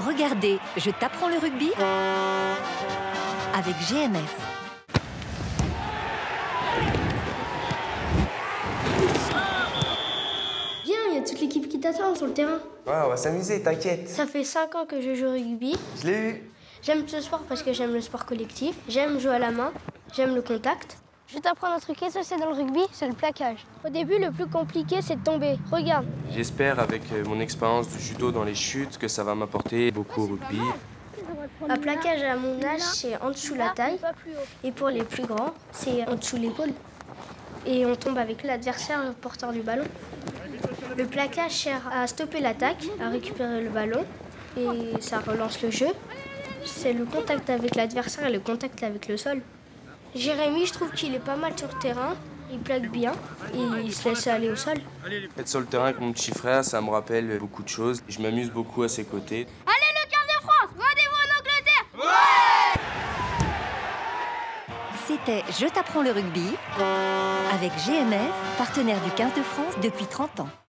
Regardez, je t'apprends le rugby avec GMF. Viens, il y a toute l'équipe qui t'attend sur le terrain. Ouais, on va s'amuser, t'inquiète. Ça fait 5 ans que je joue au rugby. Je l'ai eu. J'aime ce sport parce que j'aime le sport collectif. J'aime jouer à la main. J'aime le contact. Je vais t'apprendre un truc essentiel dans le rugby, c'est le plaquage. Au début, le plus compliqué, c'est de tomber. Regarde. J'espère, avec euh, mon expérience du judo dans les chutes, que ça va m'apporter beaucoup au rugby. Un plaquage à mon âge, c'est en dessous la taille. Et pour les plus grands, c'est en dessous l'épaule. Et on tombe avec l'adversaire, le porteur du ballon. Le plaquage sert à stopper l'attaque, à récupérer le ballon. Et ça relance le jeu. C'est le contact avec l'adversaire et le contact avec le sol. Jérémy, je trouve qu'il est pas mal sur le terrain. Il plaque bien et il se laisse aller au sol. Être sur le terrain avec mon petit frère, ça me rappelle beaucoup de choses. Je m'amuse beaucoup à ses côtés. Allez le quart de France, rendez-vous en Angleterre C'était Je t'apprends le rugby avec GMF, partenaire du 15 de France depuis 30 ans.